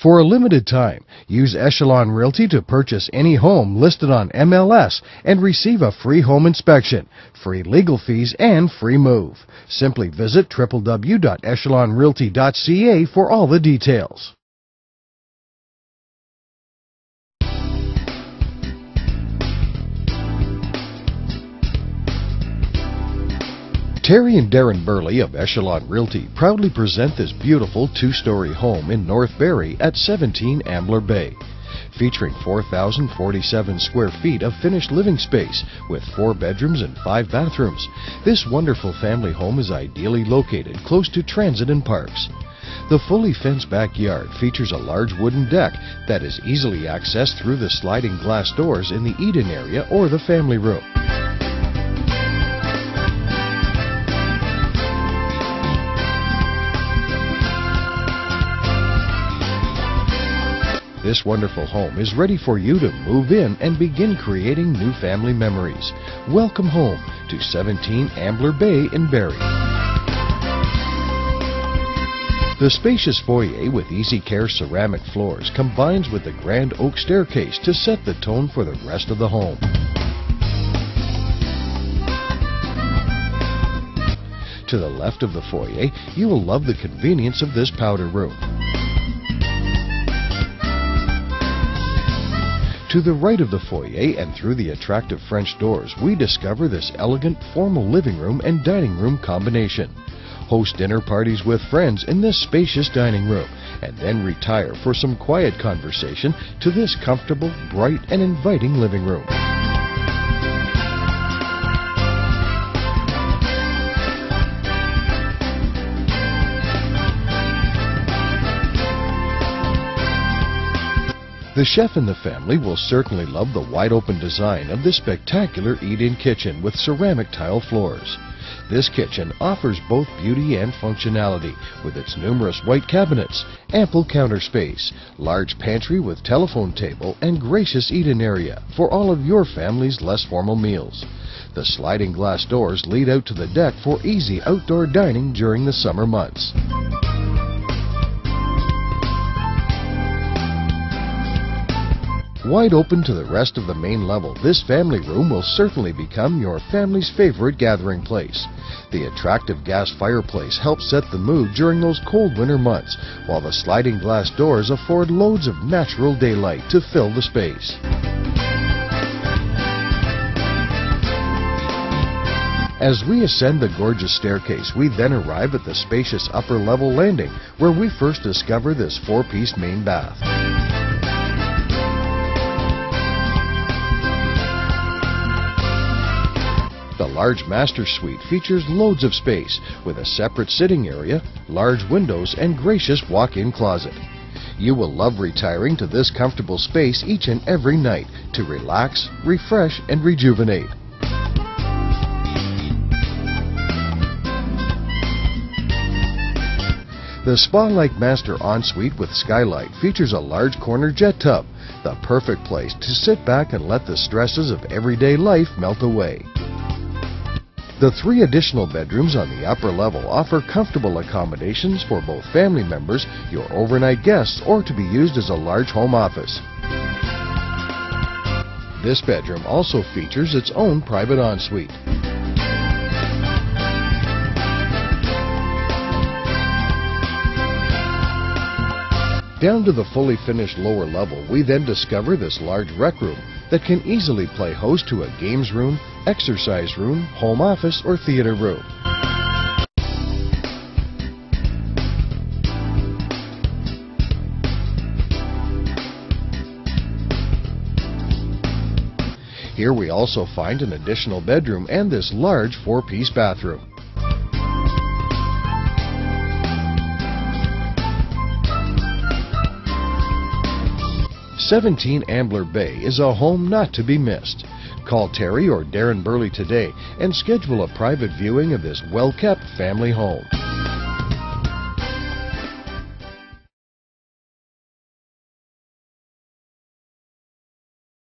For a limited time, use Echelon Realty to purchase any home listed on MLS and receive a free home inspection, free legal fees, and free move. Simply visit www.echelonrealty.ca for all the details. Terry and Darren Burley of Echelon Realty proudly present this beautiful two-story home in North Barrie at 17 Ambler Bay. Featuring 4,047 square feet of finished living space with four bedrooms and five bathrooms, this wonderful family home is ideally located close to transit and parks. The fully fenced backyard features a large wooden deck that is easily accessed through the sliding glass doors in the eat-in area or the family room. This wonderful home is ready for you to move in and begin creating new family memories. Welcome home to 17 Ambler Bay in Barrie. The spacious foyer with easy care ceramic floors combines with the grand oak staircase to set the tone for the rest of the home. To the left of the foyer, you will love the convenience of this powder room. To the right of the foyer and through the attractive French doors, we discover this elegant formal living room and dining room combination. Host dinner parties with friends in this spacious dining room and then retire for some quiet conversation to this comfortable, bright, and inviting living room. The chef and the family will certainly love the wide open design of this spectacular eat-in kitchen with ceramic tile floors. This kitchen offers both beauty and functionality with its numerous white cabinets, ample counter space, large pantry with telephone table, and gracious eat-in area for all of your family's less formal meals. The sliding glass doors lead out to the deck for easy outdoor dining during the summer months. Wide open to the rest of the main level, this family room will certainly become your family's favorite gathering place. The attractive gas fireplace helps set the mood during those cold winter months, while the sliding glass doors afford loads of natural daylight to fill the space. As we ascend the gorgeous staircase, we then arrive at the spacious upper level landing, where we first discover this four-piece main bath. The large master suite features loads of space with a separate sitting area, large windows, and gracious walk-in closet. You will love retiring to this comfortable space each and every night to relax, refresh, and rejuvenate. The spa-like master ensuite with skylight features a large corner jet tub, the perfect place to sit back and let the stresses of everyday life melt away. The three additional bedrooms on the upper level offer comfortable accommodations for both family members, your overnight guests, or to be used as a large home office. This bedroom also features its own private ensuite. Down to the fully finished lower level, we then discover this large rec room that can easily play host to a games room, exercise room, home office, or theater room. Here we also find an additional bedroom and this large four-piece bathroom. Seventeen Ambler Bay is a home not to be missed. Call Terry or Darren Burley today and schedule a private viewing of this well-kept family home.